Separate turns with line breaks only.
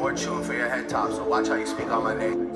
more chewing for your head top, so watch how you speak on my name.